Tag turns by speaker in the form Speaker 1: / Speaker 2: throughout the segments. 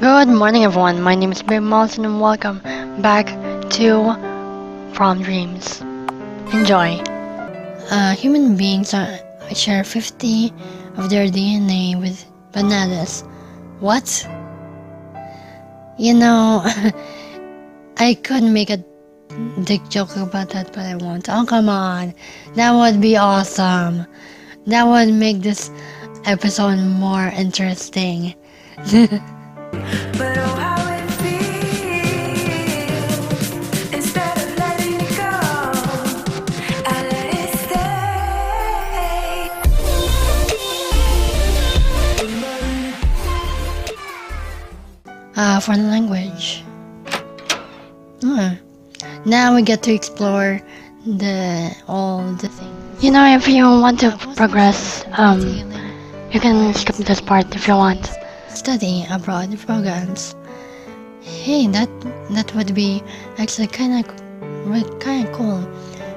Speaker 1: Good morning, everyone. My name is Baby Mallows, and welcome back to Prom Dreams. Enjoy. Uh, human beings are, share 50 of their DNA with bananas. What? You know, I couldn't make a dick joke about that, but I won't. Oh, come on. That would be awesome. That would make this episode more interesting.
Speaker 2: But oh, how it feels instead of letting it go, I let it stay.
Speaker 1: uh, for the language. Hmm. Now we get to explore the all the things. You know, if you want to progress, um, you can skip this part if you want. Study abroad programs. Hey, that that would be actually kind of kind of cool.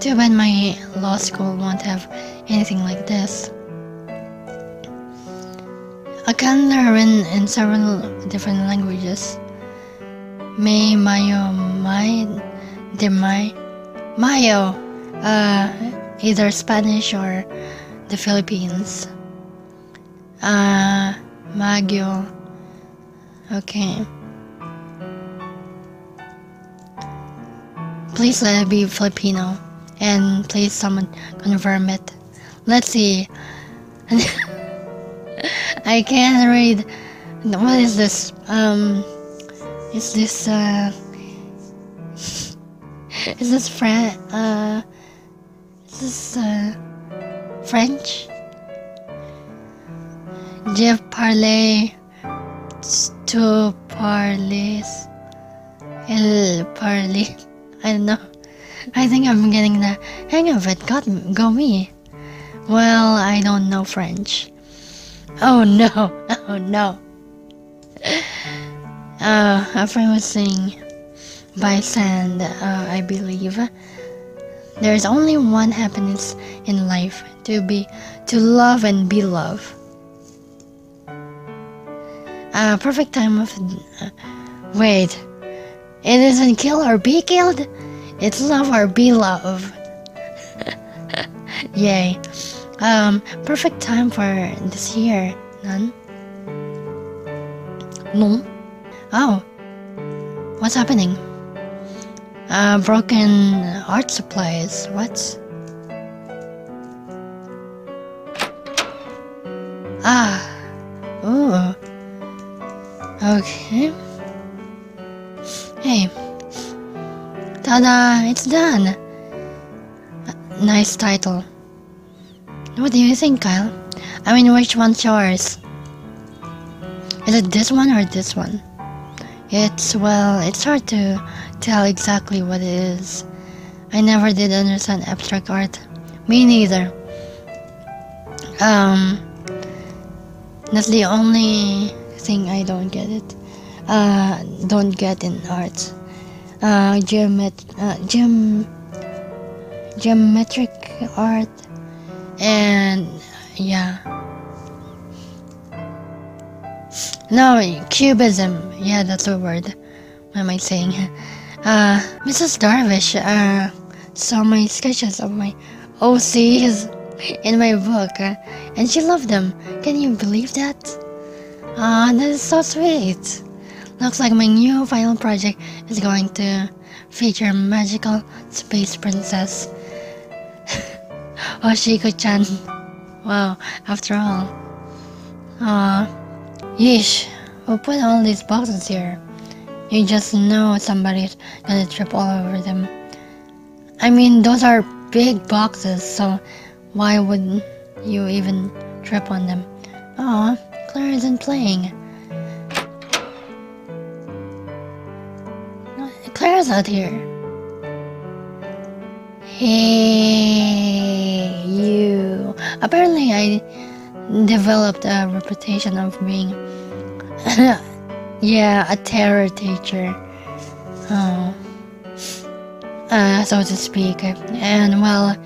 Speaker 1: Too bad my law school won't have anything like this. I can learn in several different languages. May, mayo, my, de my, mayo, uh, either Spanish or the Philippines. Uh, Magyo. Okay. Please let it be Filipino. And please someone confirm it. Let's see. I can't read. What is this? Um, is this uh? Is this Fran? Uh, is this uh French? Je parle tu parles il parle. I don't know. I think I'm getting the hang of it. God, go me. Well, I don't know French. Oh no! Oh no! Uh, a friend was saying by Sand, uh, I believe. There's only one happiness in life to be to love and be loved. Uh, perfect time of. Uh, wait, it isn't kill or be killed. It's love or be love. Yay. Um, perfect time for this year. None? No? Oh. What's happening? Uh, broken art supplies. What? Ah. Okay. Hey. Ta-da! It's done. Nice title. What do you think, Kyle? I mean, which one's yours? Is it this one or this one? It's, well, it's hard to tell exactly what it is. I never did understand abstract art. Me neither. Um, that's the only thing I don't get it. Uh, don't get in art. Uh, geomet- uh, geom- geometric art and yeah. No cubism. Yeah that's the word. What am i saying? Uh mrs darvish uh saw my sketches of my ocs in my book uh, and she loved them. Can you believe that ah that is so sweet looks like my new final project is going to feature magical space princess Oshiko-chan. Wow, after all. Aw. Yeesh. Who put all these boxes here? You just know somebody's gonna trip all over them. I mean, those are big boxes, so why would you even trip on them? Aw, Claire isn't playing. Claire's out here. Hey, you. Apparently, I developed a reputation of being, yeah, a terror teacher. Oh. Uh, so to speak. And well,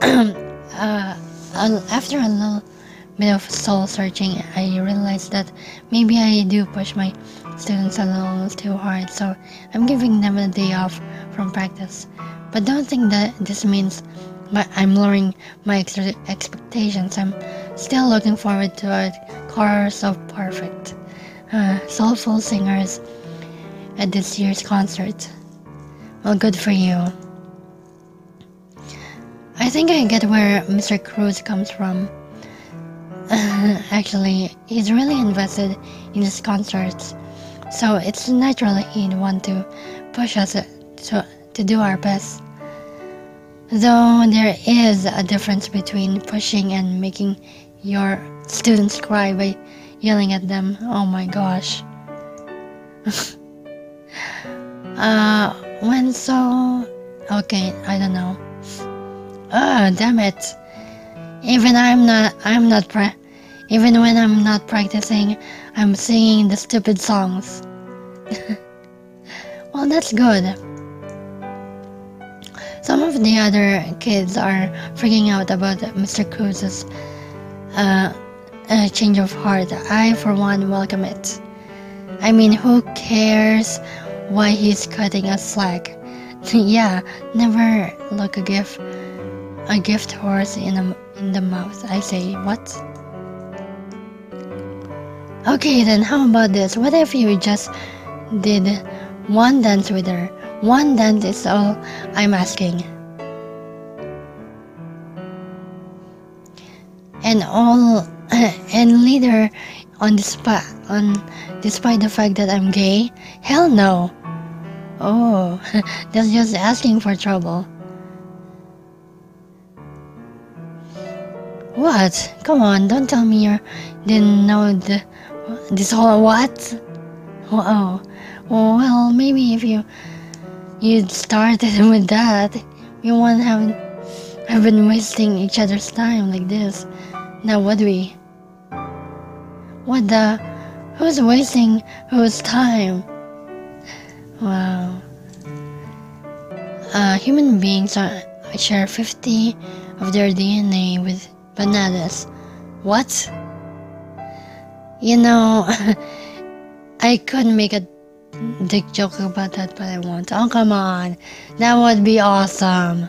Speaker 1: uh, uh, after a little bit of soul searching, I realized that maybe I do push my students a little too hard, so I'm giving them a day off from practice. But don't think that this means I'm lowering my ex- expectations. I'm still looking forward to a chorus of perfect, uh, soulful singers at this year's concert. Well, good for you. I think I get where Mr. Cruz comes from. Actually, he's really invested in his concerts, so it's natural he'd want to push us to, to do our best. Though there is a difference between pushing and making your students cry by yelling at them. Oh my gosh. uh, when so. Okay, I don't know. Oh, damn it. Even I'm not I'm not pra- even when I'm not practicing, I'm singing the stupid songs. well, that's good. Some of the other kids are freaking out about Mr. Cruz's uh, uh, change of heart. I, for one, welcome it. I mean, who cares why he's cutting us slack? yeah, never look a gift a gift horse in a, in the mouth. I say, what? Okay, then how about this? What if you just did one dance with her? One dance is all I'm asking. And all and later on despite on despite the fact that I'm gay? Hell no. Oh, that's just asking for trouble. What? Come on, don't tell me you didn't know the this whole what? Oh, well, maybe if you you started with that, we won't have have been wasting each other's time like this. Now would we? What the? Who's wasting whose time? Wow. Uh, human beings are, share 50 of their DNA with bananas. What? You know, I couldn't make a dick joke about that, but I won't. Oh, come on. That would be awesome.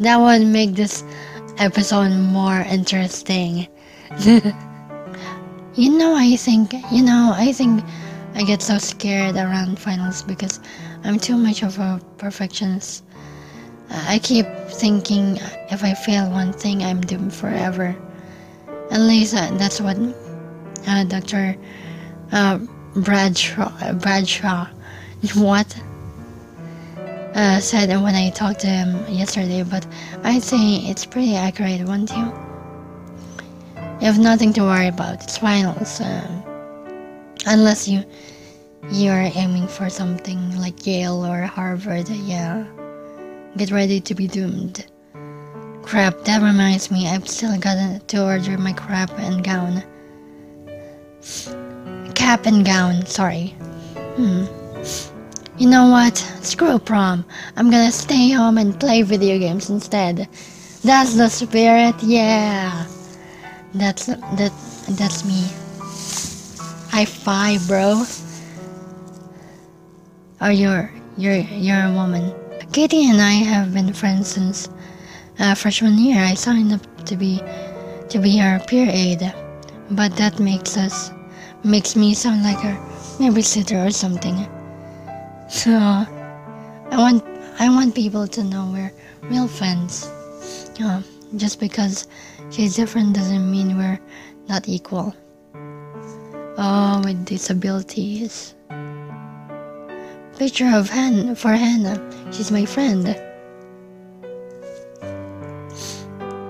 Speaker 1: That would make this episode more interesting. you know, I think, you know, I think I get so scared around finals because I'm too much of a perfectionist. I keep thinking if I fail one thing, I'm doomed forever. At least uh, that's what uh, Dr. Uh, Bradshaw, Bradshaw, what? Uh, said when I talked to him yesterday, but I think it's pretty accurate, won't you? You have nothing to worry about. It's finals, um, unless you you're aiming for something like Yale or Harvard. Yeah, get ready to be doomed. Crap, that reminds me, I've still got to order my crap and gown. Cap and gown, sorry. Hmm. You know what? Screw prom. I'm gonna stay home and play video games instead. That's the spirit, yeah. That's that that's me. High five, bro. Oh, you're you're you're a woman. Katie and I have been friends since uh, freshman year. I signed up to be to be her peer aide, but that makes us makes me sound like a babysitter or something. So I want I want people to know we're real friends. Uh, just because she's different doesn't mean we're not equal. Oh, with disabilities. Picture of Han for Hannah. She's my friend.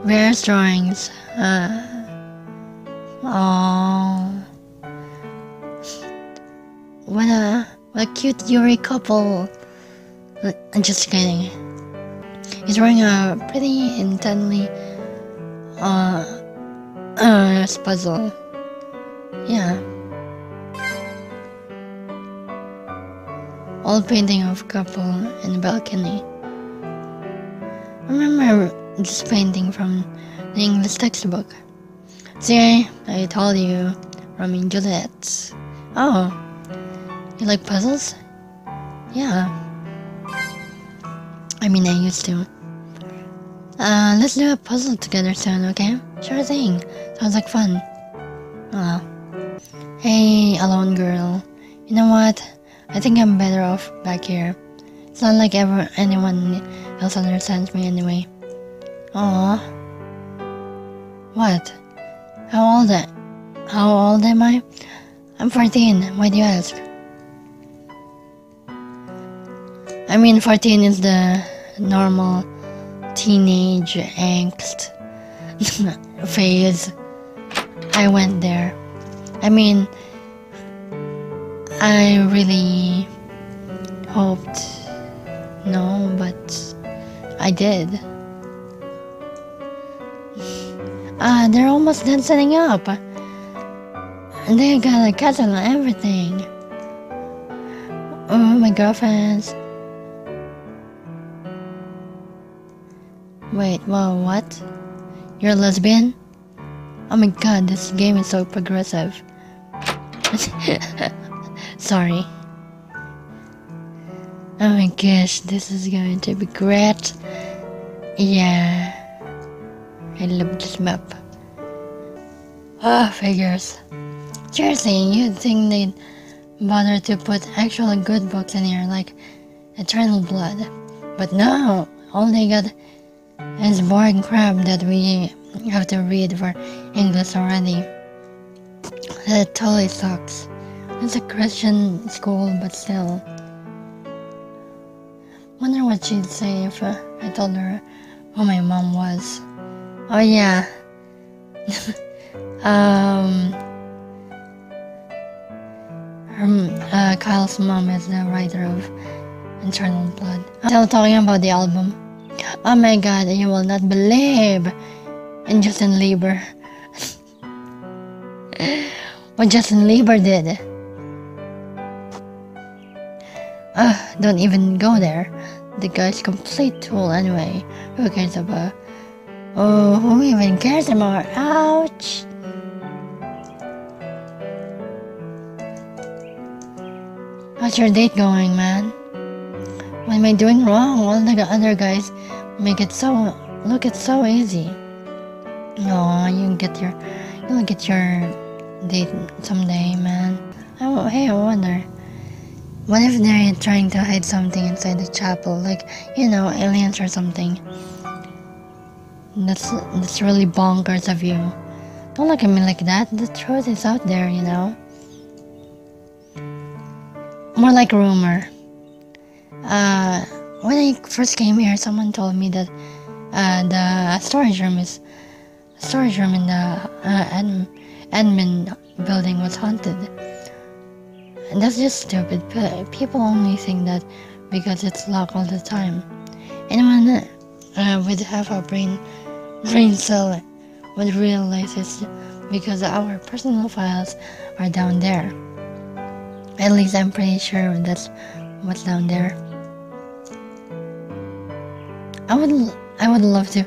Speaker 1: Rare drawings. Uh, oh, what a what a cute Yuri couple. I'm just kidding. He's wearing a pretty intently uh uh puzzle. Yeah. Old painting of couple in balcony. I remember this painting from the English textbook. See, I told you, Juliet. Oh, you like puzzles? Yeah. I mean, I used to. Uh, let's do a puzzle together soon, okay? Sure thing. Sounds like fun. Oh. Hey, alone girl. You know what? I think I'm better off back here. It's not like ever anyone else understands me anyway. Aw. What? How old? How old am I? I'm 14. Why do you ask? I mean, 14 is the normal teenage angst phase. I went there. I mean, I really hoped no, but I did. Ah, they're almost done setting up. They got a castle and everything. Oh, my girlfriends. Wait, whoa, what? You're a lesbian? Oh my god, this game is so progressive. Sorry. Oh my gosh, this is going to be great. Yeah. I love this map. Ah, figures. Seriously, you'd think they'd bother to put actual good books in here, like Eternal Blood. But no, all they got is boring crap that we have to read for English already. That totally sucks. It's a Christian school, but still. Wonder what she'd say if uh, I told her who my mom was. Oh yeah. um. Her, uh, Kyle's mom is the writer of Eternal Blood. I'm Still talking about the album. Oh my god, you will not believe in Justin Lieber. what Justin Lieber did. Ugh, don't even go there. The guy's complete tool anyway. Who cares about? Oh, who even cares anymore? Ouch! How's your date going, man? What am I doing wrong? All the other guys make it so look it's so easy. No, you get your you'll get your date someday, man. Hey, I wonder. What if they're trying to hide something inside the chapel, like you know, aliens or something? That's that's really bonkers of you. Don't look at me like that. The truth is out there, you know. More like rumor. Uh, when I first came here, someone told me that uh, the storage room is storage room in the uh, admin, admin building was haunted. And that's just stupid. Pe- People only think that because it's locked all the time. Anyone uh, with half a brain brain cell would realize because our personal files are down there. At least I'm pretty sure that's what's down there. I would I would love to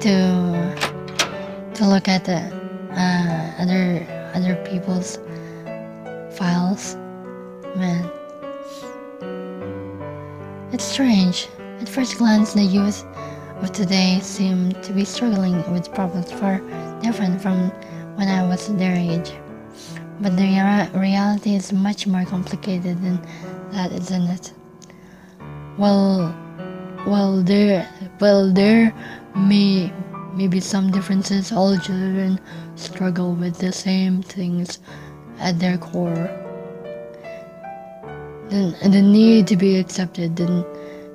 Speaker 1: to to look at the uh, other other people's files. Man, it's strange. At first glance, the youth of today seem to be struggling with problems far different from when I was their age. But the rea- reality is much more complicated than that, isn't it? Well, well, there, well, there may maybe some differences. All children struggle with the same things at their core. The, the need to be accepted, the,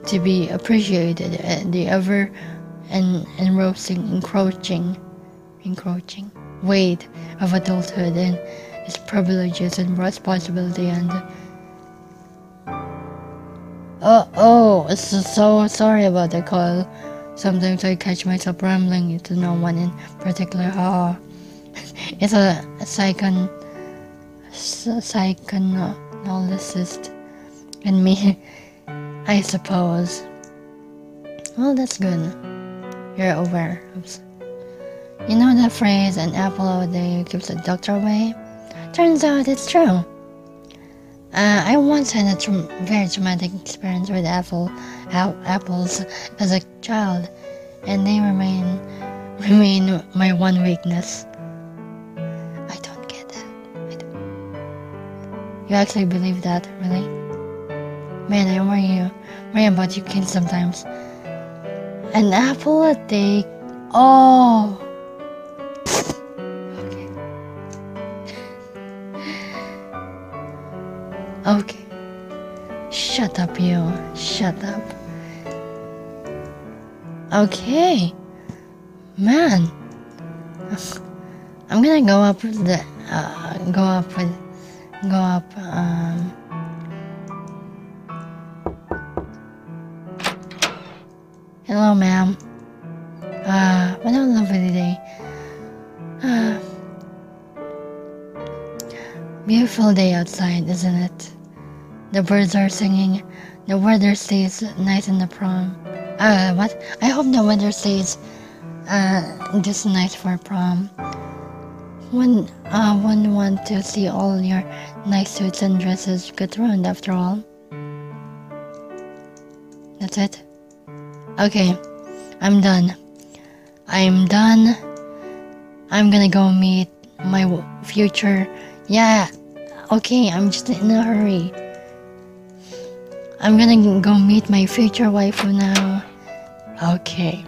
Speaker 1: to be appreciated, and the ever and engrossing, encroaching, encroaching weight of adulthood and its privileges and responsibility and Oh, oh, it's so sorry about the call. Sometimes I catch myself rambling to no one in particular. Oh, it's a, a psychon, psychoanalyst in me, I suppose. Well, that's good. You're aware. of s- You know that phrase, an apple a day keeps the doctor away? Turns out it's true. Uh, I once had a very traumatic experience with apple, ap- apples as a child, and they remain remain my one weakness. I don't get that. Don't. You actually believe that, really? Man, I worry you, worry about you kids sometimes. An apple a day. Oh. Okay. Okay. Shut up, you. Shut up. Okay. Man. I'm gonna go up with the. Uh, go up with. Go up. Um. Hello, ma'am. Uh, what a lovely day. Uh, beautiful day outside, isn't it? The birds are singing. The weather stays nice in the prom. Uh, what? I hope the weather stays uh, just nice for prom. One, uh, one want to see all your nice suits and dresses get ruined after all. That's it. Okay, I'm done. I'm done. I'm gonna go meet my future. Yeah, okay, I'm just in a hurry. I'm gonna go meet my future wife now. Okay.